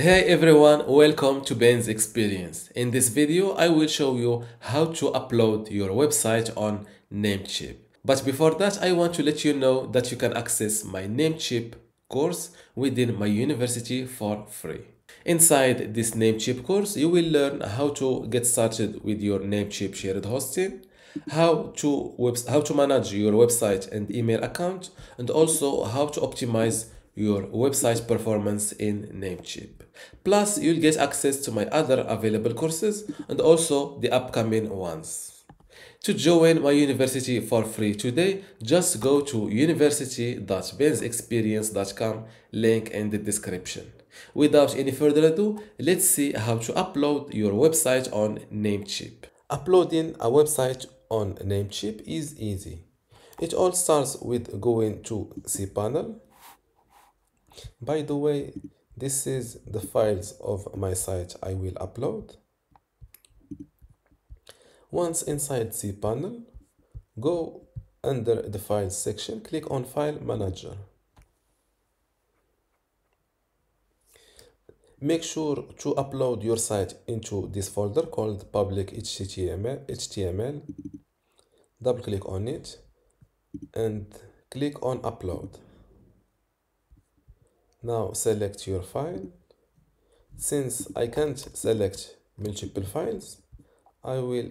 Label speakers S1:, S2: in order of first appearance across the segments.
S1: Hey everyone, welcome to Ben's Experience. In this video, I will show you how to upload your website on Namecheap. But before that, I want to let you know that you can access my Namecheap course within my university for free. Inside this Namecheap course, you will learn how to get started with your Namecheap shared hosting, how to how to manage your website and email account, and also how to optimize your website performance in Namecheap. Plus, you'll get access to my other available courses and also the upcoming ones. To join my university for free today, just go to university.bensexperience.com, link in the description. Without any further ado, let's see how to upload your website on Namecheap. Uploading a website on Namecheap is easy. It all starts with going to cPanel. By the way, this is the files of my site I will upload. Once inside cPanel, go under the Files section, click on File Manager. Make sure to upload your site into this folder called public HTML. HTML. Double click on it and click on Upload. Now select your file. Since I can't select multiple files, I will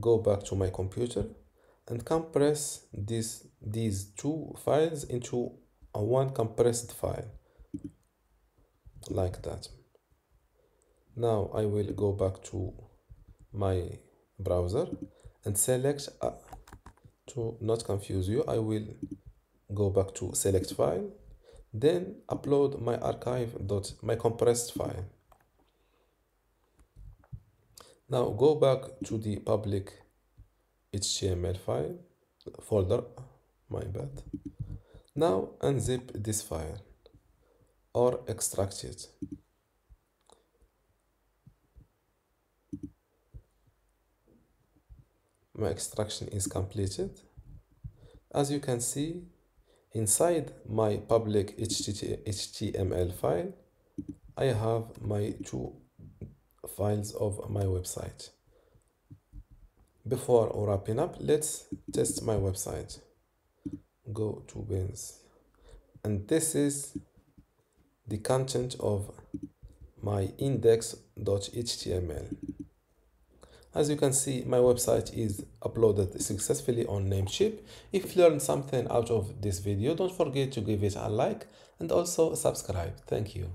S1: go back to my computer and compress this, these two files into a one compressed file like that. Now I will go back to my browser and select uh, to not confuse you I will go back to select file then upload my archive dot my compressed file. Now go back to the public html file folder my bad. Now unzip this file or extract it. My extraction is completed. As you can see Inside my public HTML file, I have my two files of my website. Before wrapping up, let's test my website. Go to Bens. And this is the content of my index.html. As you can see, my website is uploaded successfully on Namecheap. If you learned something out of this video, don't forget to give it a like and also subscribe. Thank you.